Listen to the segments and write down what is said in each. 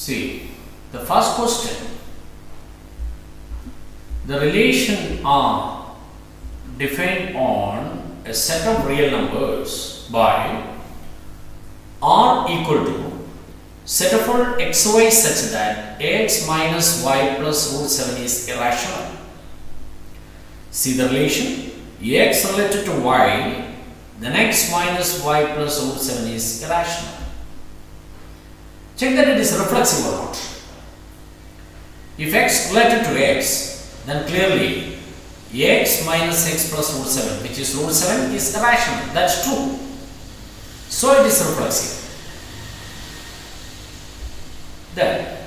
See, the first question, the relation R defined on a set of real numbers by R equal to set of all xy such that ax minus y plus root 7 is irrational. See the relation ax related to y, then x minus y plus root 7 is irrational. Check that it is reflexive or not. If x related to x, then clearly x minus x plus root 7, which is root 7, is irrational. That's true. So it is reflexive. Then,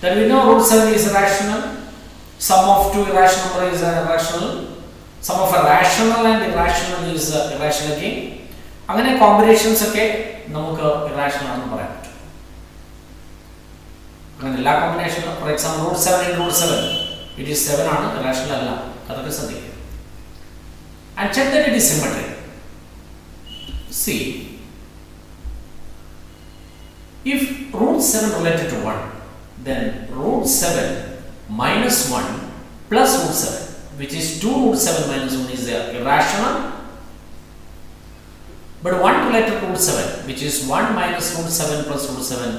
then we know root 7 is irrational. Sum of two irrational numbers is irrational. Sum of a rational and irrational is uh, irrational again. അങ്ങനെ combinations ഒക്കെ നമുക്ക് irrational ആണെന്ന് പറയാൻ പറ്റും അങ്ങനെ എല്ലാ കോമ്പിനേഷനും for example root seven in root seven it is seven ആണ് ഇറാഷണൽ അല്ല അതൊക്കെ ശ്രദ്ധിക്കുക and check that it is symmetry C if root 7 related to 1 then root 7 minus 1 plus root 7 which is 2 root 7 minus 1 is uh, irrational but 1 related to root 7 which is 1 minus root 7 plus root 7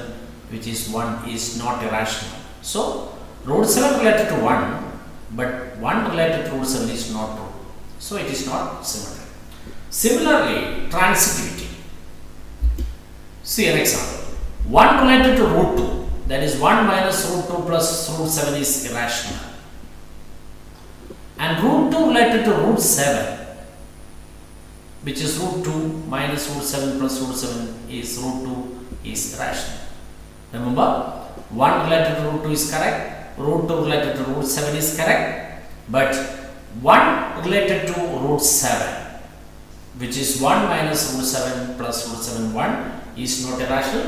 which is 1 is not irrational. So root 7 related to 1 but 1 related to root 7 is not true so it is not symmetric similarly transitivity. See an example. 1 related to root 2 that is 1 minus root 2 plus root 7 is irrational. And root 2 related to root 7 which is root 2 minus root 7 plus root 7 is root 2 is rational Remember, 1 related to root 2 is correct, root 2 related to root 7 is correct, but 1 related to root 7 which is 1 minus root 7 plus root 7 1 is not irrational.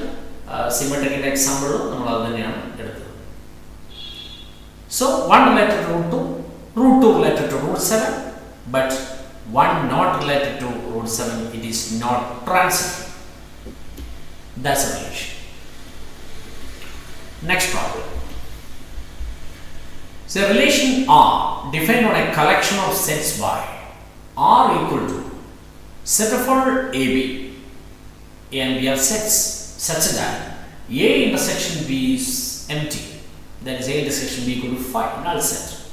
സിമെട്രിക്കിൻ്റെ example നമ്മൾ അത് തന്നെയാണ് എടുത്തത് so one related to root two root two related to root seven but one not related to root 7 it is not transitive that's a relation next problem so relation r defined on a collection of sets by r equal to set of all ab and b are sets such that a intersection b is empty that is a intersection b equal to phi null set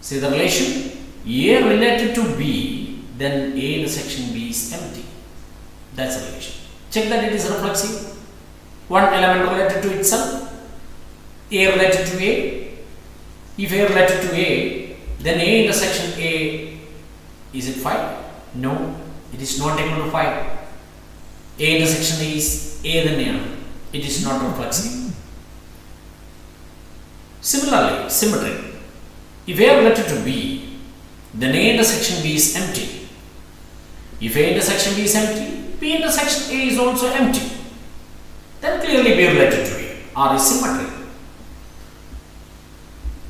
see the relation a related to B, then A intersection B is empty. That's a relation. Check that it is reflexive. One element related to itself. A related to A. If A related to A, then A intersection A is it phi? No, it is not equal to phi. A intersection A is A then A. It is not reflexive. Similarly, symmetry. If A related to B, then A intersection B is empty. If A intersection B is empty, B intersection A is also empty. Then clearly we B related to A. R is symmetric.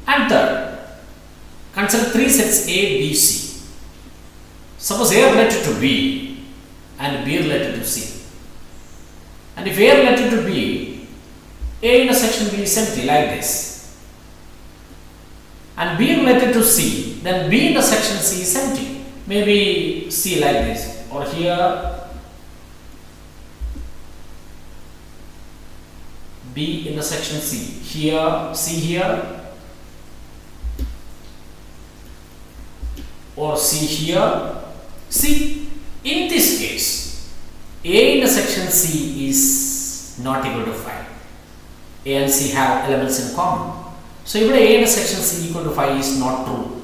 And third, consider three sets A, B, C. Suppose A related to B and B related to C. And if A related to B, A intersection B is empty like this and B related to C, then B intersection C is empty. Maybe C like this or here B intersection C. Here, C here or C here. See, in this case, A intersection C is not equal to phi. A and C have elements in common. So, even A intersection C equal to phi is not true.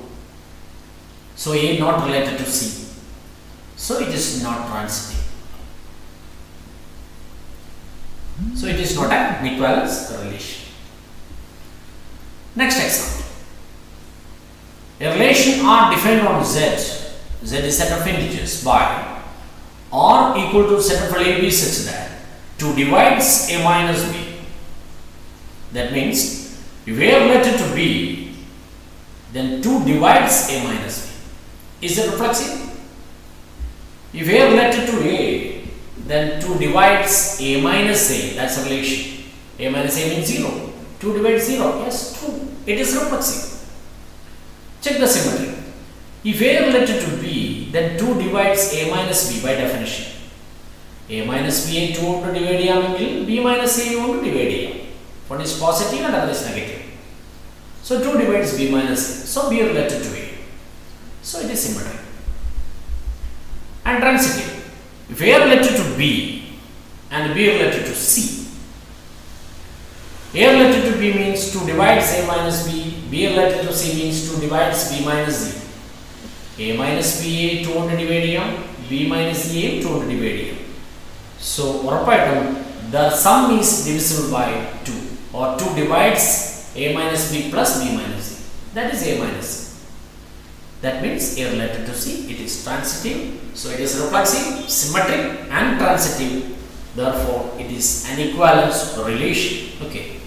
So, A not related to C. So, it is not transitive. So it is not a equivalence relation. Next example. A relation R defined on Z. Z is set of integers by R equal to set of AB such that 2 divides A minus B. That means if A related to B, then 2 divides A minus B. Is it reflexive? If A related to A, then 2 divides a minus a, that's a relation. a minus a means 0. 2 divides 0, yes, 2. It is reflexive. Check the symmetry. If a related to b, then 2 divides a minus b by definition. a minus b, a 2 to divide b minus a, want to divide a. One is positive and another is negative. So 2 divides b minus a. So b related to a. So it is symmetric. And transitive. If A related to B and B related to C, A related to B means 2 divides A minus B, B related to C means 2 divides B minus c. A minus B A 200 divided B minus A 200 divided So, Orapatum, the sum is divisible by 2 or 2 divides A minus B plus B minus c. That is A minus B that means a related to c it is transitive. So it is reflexive symmetric and transitive. Therefore it is an equivalence relation. Okay